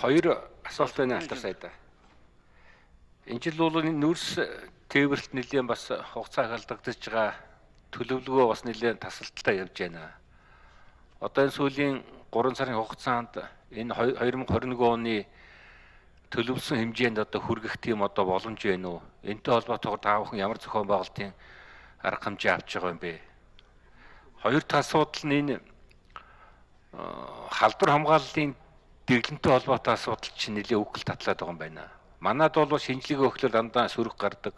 Хоёр асуулт байна алтар сайда. Энэ жил бол нүүрс тээвэрлэлт нэлээд бас хугацаа халдагдаж байгаа төлөвлөгөө бас нэлээд тасалдaltaа явж байна. Одоо энэ сүүлийн 3 сарын хугацаанд энэ 2021 оны төлөвлөсөн хэмжээнд одоо хүргэх тийм одоо боломж байна уу? Энтэй холбоотойгоор та бүхэн ямар зохион байгуулалтын арга хэмжээ авч байгаа юм бэ? Хоёр дахь асуудал нь энэ халдвар хамгааллын дэглэнтэй холбоотой асуудал чинь нэлээд үхэл татлаад байгаа юм байна. Манад бол шинжилгээ өгөхлөөр дандаа сөрөг гардаг.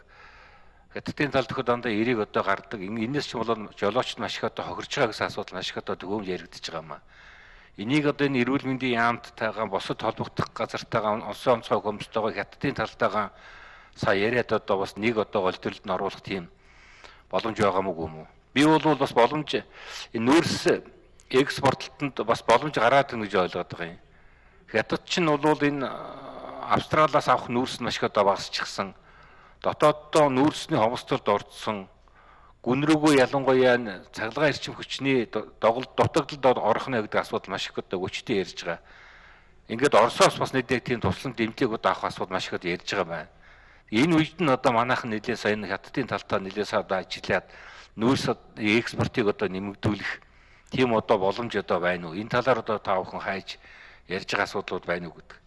Хятадын талд өгөхөд дандаа эрийг одоо гардаг. Энээс ч болоод жолоочд маш их одоо хохирч байгаа гэсэн асуудал маш их одоо төгөөмж яригдчихэж байгаа юм аа. Энийг одоо энэ эрүүл мэндийн яамттайгаа босод холбогдох газартайгаа онцгой онцгой хөмстойгоо хятадын талтайгаа сая яриад одоо бас нэг одоо голдролд нь оруулах тийм боломж байгаа мүү юм уу? Би бол бас боломж энэ нүүрс экспортлтод бас боломж гараад ирнэ гэж ойлгоод байгаа юм. Хятад ч нь бол энэ Австралиас авах нүүрс нь маш их одоо багасчихсан. Дотооддоо нүүрсний хомсдолд орцсон гүн рүүгөө ялангуяа цахилгаан эрчим хүчний доголд дутагдалд орох нэ гэдэг асуудал маш их одоо өчтөө ярьж байгаа. Ингээд Оросоос бас нэг тийм туслан дэмжлэг одоо авах асуудал маш их ярьж байгаа байна. Энэ үед нь одоо манайхан нэлээд сайн хаттын талтаа нэлээд саад ажиллаад нүүрс экспортыг одоо нэмэгдүүлэх тийм одоо боломж одоо байна уу? Энэ талаар одоо та бүхэн хайж ярьж байгаа асуудлууд байна уу гэдэг.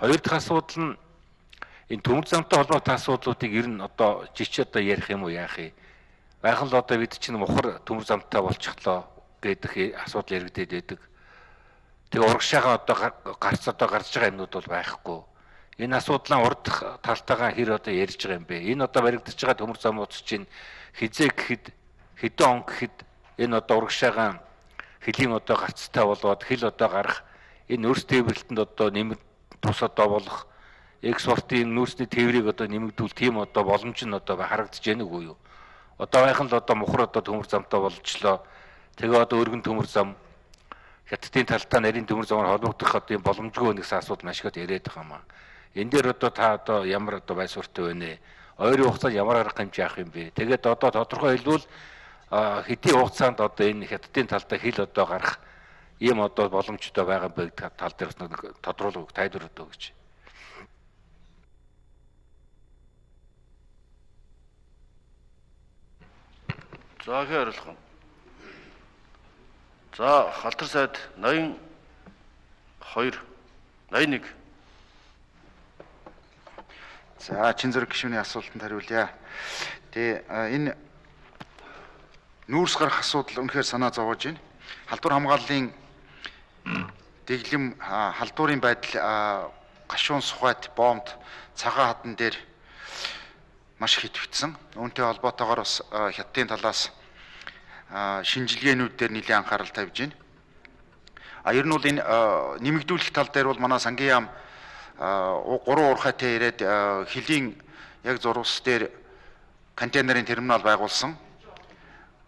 Хоёр дахь асуудал нь энэ төмөр замтай холбоотой асуудлуудыг ер нь одоо жич одоо ярих юм уу яах юм? Байхan л одоо бид чинь мухар төмөр замтай болчихлоо гэдэг асуудал яригдээд байдаг. Тэгээ урагшаага одоо гарц одоо гарч байгаа юмнууд бол байхгүй. Энэ асуудлаа урд талтайгаа хэр одоо ярьж байгаа юм бэ? Энэ одоо баригдаж байгаа төмөр замууд чинь хизээ гэхэд хэдэн он гэхэд энэ одоо урагшаага хөлийн одоо гарцтай болоод хэл одоо гарах энэ өрс тээвэрлэлтэнд одоо нэмэг тус одоо болох экспортын нүүрсний тээврийг одоо нэмэгдүүл тийм одоо боломж нь одоо харагдаж байна уу юу? Одоо байхан л одоо мухар одоо төмөр замтай болжлоо. Тэгээ одоо өргөн төмөр зам хятадын талтаа нарийн төмөр замаар холбогдох одоо юм боломжгүй нэгсэн асуудал маш их яриад байгаа юм аа. Энэ дээр одоо та одоо ямар одоо бай суртаа байна вэ? Ойрын хугацаанд ямар арга хэмжээ авах юм бэ? Тэгээд одоо тодорхой хэлбэл хэдийн хугацаанд одоо энэ хятадын талдаа хил одоо гарах ийм одоо боломжтой байгаа байх тал дээр нэг тодруулах тайлбар өгөө гэж. За их хариулах юм. За халтар сайд 82 81 За чин зэрэг гишүүний асуултанд хариулъя. Тэгээ энэ нүүрс гарах асуудал үнэхээр санаа зовоож байна. Халдвар хамгааллын дэглэм халдварын байдал гашуун сухайт бомбд цагаан хадан дээр маш их идэвхсэн. Үүнтэй холбоотойгоор бас хятадын талаас шинжилгээнүүд дээр нэлээд анхаарал тавьж байна. А ер нь бол энэ нэмэгдүүлэх тал дээр бол манай сангийн яам гурван уурхайтай ирээд хөлийн яг зурвас дээр контейнерын терминал байгуулсан.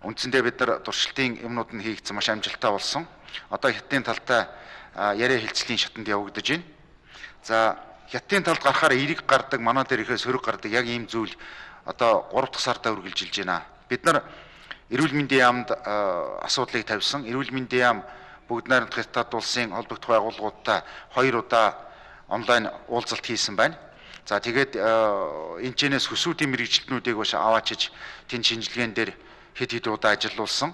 Үндсэндээ бид нар туршилтын юмнууд нь хийгдсэн маш амжилттай болсон. Одоо хятадын талтай яриа хилцлийн шатанд явагдаж байна. За хятадын талд гарахаар эриг гардаг, манай дээр ихээ сөрөг гардаг яг ийм зүйл одоо 3 дахь сартаа үргэлжилж байна. Бид нар эрүүл мэндийн яамд асуудлыг тавьсан. Эрүүл мэндийн яам бүгд найрамд хятад улсын холбогдох байгууллагуудтай хоёр удаа онлайн уулзалт хийсэн байна. За тэгээд энэчнээс хөсүүдийн мэрэгчлэнүүдийг бас аваачиж тэн шинжилгээнд хэд хэд удаа ажиллаулсан.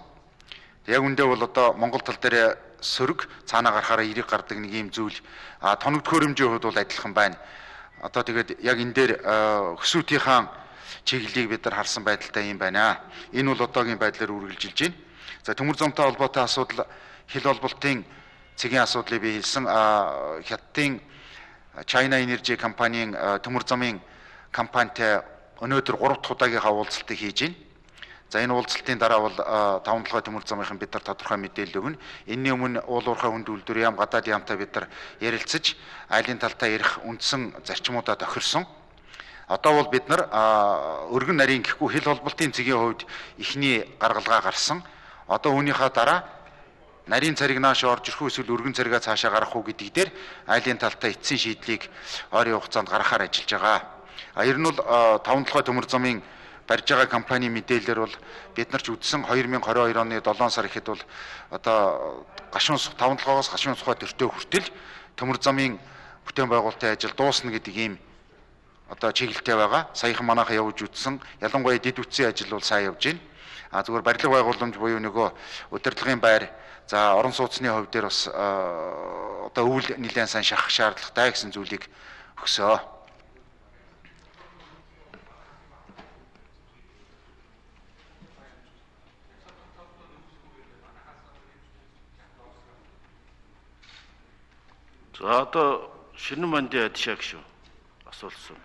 Яг үндэ бол одоо Монгол тал дээр сөрөг цаанаа гарахаараа эрийг гардаг нэг юм зүйл а тоног төхөөрөмжийн хувьд бол адилхан байна. Одоо тэгээд яг энэ дээр хөсүүтийнхаа чиглэлийг бид нар харсан байдалтай юм байна. Энэ бол одоогийн байдлаар үргэлжилж байна. За төмөр замтай холбоотой асуудал хил холболтын цэгийн асуудлыг би хэлсэн. Хятадын China Energy компанийн төмөр замын компанитай өнөөдөр 3 дахь удаагийнхаа уулзалтыг хийж байна. За энэ уулзалтын дараа бол таван толгой төмөр замынхан бид нар тодорхой мэдээлэл өгнө. Энэний өмнө уул уурхай хүнд үйлдвэр яам гадаад яамтай бид нар ярилцаж айлын талтаа ярих үндсэн зарчмуудаа тохирсон. Одоо бол бид нар өргөн нарийн гэхгүй хил холболтын цэгийн хувьд ихний гаргалгаа гарсан. Одоо үүнийхээ дараа нарийн цариг нааш орж ирэх үү эсвэл өргөн царига цаашаа гарах уу гэдэг дээр айлын талтаа эцсийн шийдлийг ойрын хугацаанд гаргахаар ажиллаж байгаа. А ер нь бол таван толгой төмөр замын барьж байгаа компани мэдээлэлээр бол бид нар ч үдсэн 2022 оны 7 сар ихэд бол одоо гашуун таван толгоогоос гашуун сухай төртөө хүртэл төмөр замын бүтээн байгуулалтын ажил дуусна гэдэг ийм одоо чиглэлтэй байгаа. Саяхан манайхаа явуулж үтсэн ялангуяа дид үтсийн ажил бол сайн явж байна. А зүгээр барилга байгууламж буюу нөгөө удирдлагын байр за орон сууцны хувь дээр бас одоо өвөл нэлээд сайн шахах шаардлагатай гэсэн зүйлийг өгсөө. За одоо шинэ мандын адшаа гişүү асуулсан.